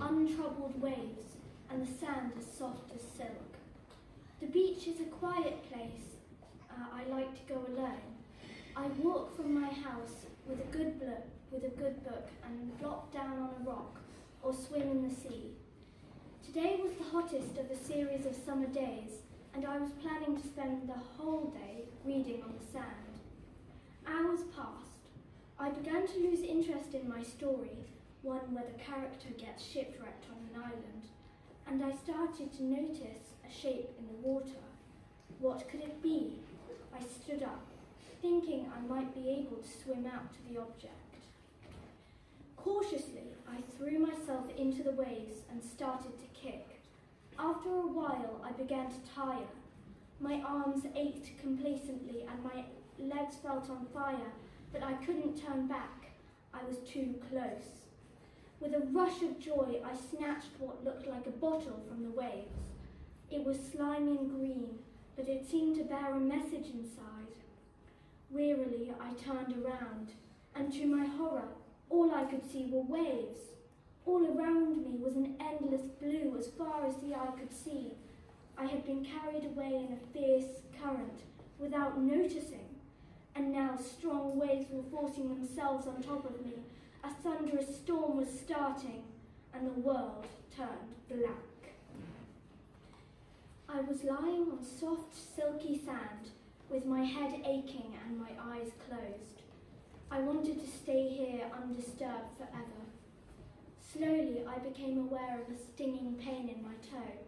untroubled waves, and the sand as soft as silk. The beach is a quiet place. Uh, I like to go alone. I walk from my house with a good book, with a good book, and flop down on a rock or swim in the sea. Today was the hottest of a series of summer days, and I was planning to spend the whole day reading on the sand. Hours passed. I began to lose interest in my story, one where the character gets shipwrecked on an island, and I started to notice a shape in the water. What could it be? I stood up, thinking I might be able to swim out to the object. Cautiously, I threw myself into the waves and started to kick. After a while, I began to tire. My arms ached complacently and my legs felt on fire, but I couldn't turn back. I was too close. With a rush of joy, I snatched what looked like a bottle from the waves. It was slimy and green, but it seemed to bear a message inside. Wearily, I turned around, and to my horror, all I could see were waves. All around me was an endless blue as far as the eye could see. I had been carried away in a fierce current without noticing, and now strong waves were forcing themselves on top of me. A thunderous storm was starting, and the world turned black. I was lying on soft, silky sand, with my head aching and my eyes closed. I wanted to stay here undisturbed forever. Slowly, I became aware of a stinging pain in my toe.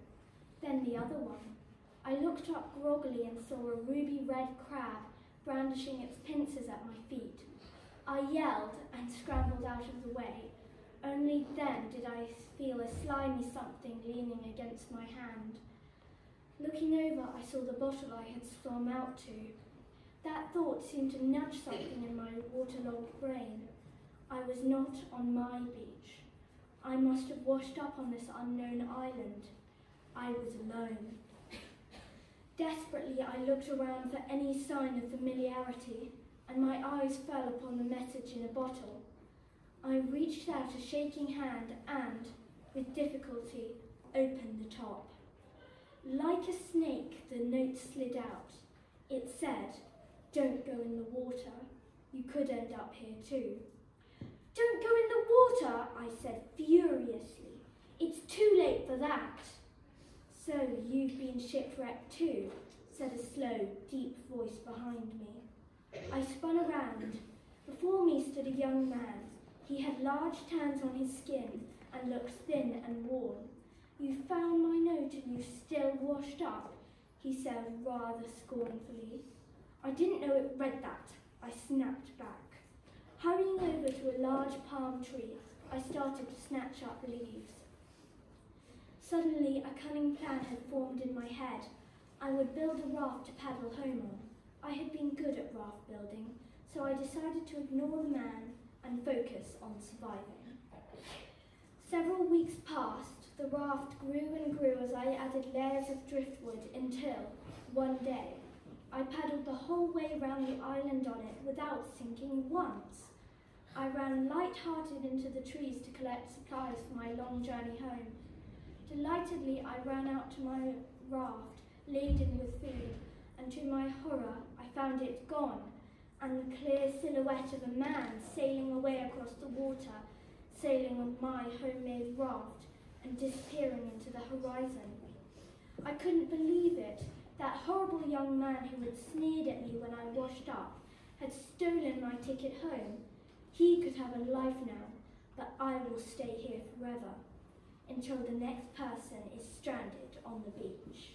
Then the other one. I looked up groggily and saw a ruby red crab brandishing its pincers at my feet. I yelled and scrambled out of the way. Only then did I feel a slimy something leaning against my hand. Looking over, I saw the bottle I had swum out to. That thought seemed to nudge something in my waterlogged brain. I was not on my beach. I must have washed up on this unknown island. I was alone. Desperately, I looked around for any sign of familiarity, and my eyes fell upon the message in a bottle. I reached out a shaking hand and, with difficulty, opened the top. Like a snake, the note slid out. It said, Don't go in the water. You could end up here too. Don't go in the water, I said furiously. It's too late for that. So you've been shipwrecked too, said a slow, deep voice behind me. I spun around. Before me stood a young man. He had large tans on his skin and looked thin and worn. You found my note and you still washed up, he said rather scornfully. I didn't know it read that. I snapped back. Hurrying over to a large palm tree, I started to snatch up the leaves. Suddenly, a cunning plan had formed in my head. I would build a raft to paddle home on. I had been good at raft building, so I decided to ignore the man and focus on surviving. Several weeks passed. The raft grew and grew as I added layers of driftwood until, one day, I paddled the whole way round the island on it without sinking once. I ran light-hearted into the trees to collect supplies for my long journey home. Delightedly, I ran out to my raft, laden with food, and to my horror, I found it gone, and the clear silhouette of a man sailing away across the water, sailing on my homemade raft, and disappearing into the horizon. I couldn't believe it. That horrible young man who had sneered at me when I washed up had stolen my ticket home. He could have a life now, but I will stay here forever until the next person is stranded on the beach.